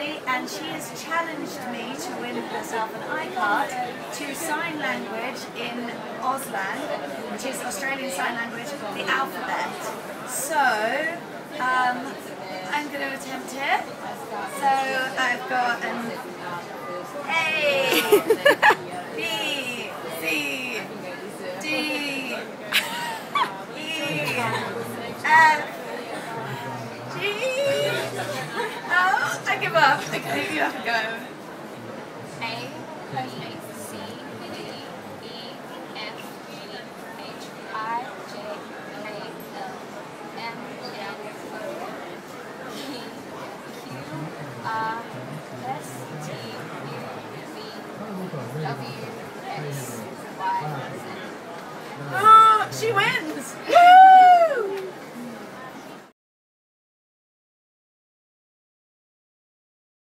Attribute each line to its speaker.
Speaker 1: and she has challenged me to win herself an iCarte to sign language in Auslan, which is Australian Sign Language, the alphabet. So, um, I'm going to attempt it. So, I've got an A, B, C, D, E, F, Oh, up. Up go.
Speaker 2: A, B, C, D, E, F, G, H, I, J, K, L, M, N, O, P, Q, R, S, T, U, V, W, X, Y, Z.
Speaker 1: Oh, she wins!